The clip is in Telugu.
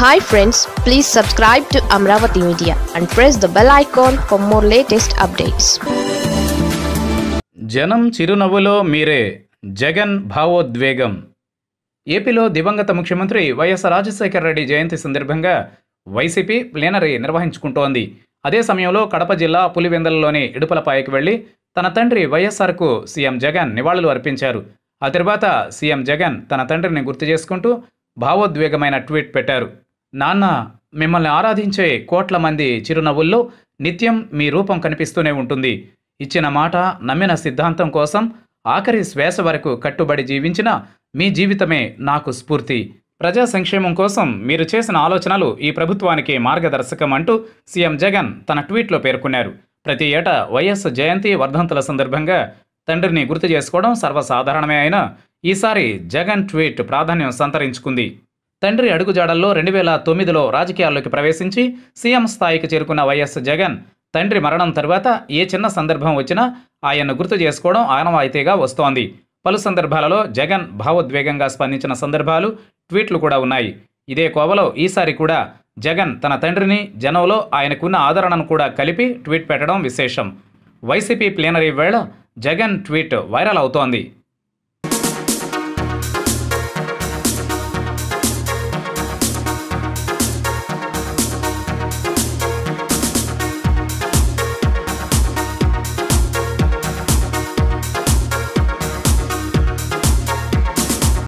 Hi friends please subscribe to Amaravati media and press the bell icon for more latest updates జనం చిరునవ్వులో మీరే. జగన్ భావోద్వేగం. ఏపీలో దివంగత ముఖ్యమంత్రి వైఎస్ రాజశేఖర రెడ్డి జయంతి సందర్భంగా వైసీపీ ప్లేనరీ నిర్వహించుకుంటోంది. అదే సమయంలో కడప జిల్లా పులివెందలలోని ఇడుపలపాయకి వెళ్ళి తన తండ్రి వైఎస్ఆర్కు సీఎం జగన్ నివాళులు అర్పించారు. ఆ తర్వాత సీఎం జగన్ తన తండ్రిని గుర్తు చేసుకుంటూ భావోద్వేగమైన ట్వీట్ పెట్టారు. నాన్న మిమ్మల్ని ఆరాధించే కోట్ల మంది చిరునవ్వుల్లో నిత్యం మీ రూపం కనిపిస్తూనే ఉంటుంది. ఇచ్చిన మాట నమ్మిన సిద్ధాంతం కోసం ఆఖరి శ్వాస వరకు కట్టుబడి జీవించిన మీ జీవితమే నాకు స్ఫూర్తి. ప్రజా సంక్షేమం కోసం మీరు చేసిన ఆలోచనలు ఈ ప్రభుత్వానికి మార్గదర్శకం అంటూ సీఎం జగన్ తన ట్వీట్లో పేర్కొన్నారు. ప్రతి ఏటా వైఎస్ జయంతి వర్ధంతుల సందర్భంగా తండ్రిని గుర్తు చేసుకోవడం సర్వసాధారణమే అయినా ఈసారి జగన్ ట్వీట్ ప్రాధాన్యం సంతరించుకుంది. తండ్రి అడుగుజాడల్లో రెండు వేల తొమ్మిదిలో రాజకీయాల్లోకి ప్రవేశించి సీఎం స్థాయికి చేరుకున్న వైఎస్ జగన్ తండ్రి మరణం తర్వాత ఏ చిన్న సందర్భం వచ్చినా ఆయన్ను గుర్తు చేసుకోవడం ఆనవాయితీగా వస్తోంది. పలు సందర్భాలలో జగన్ భావోద్వేగంగా స్పందించిన సందర్భాలు ట్వీట్లు కూడా ఉన్నాయి. ఇదే కోవలో ఈసారి కూడా జగన్ తన తండ్రిని జనంలో ఆయనకున్న ఆదరణను కూడా కలిపి ట్వీట్ పెట్టడం విశేషం. వైసీపీ ప్లీనరీ వేళ జగన్ ట్వీట్ వైరల్ అవుతోంది.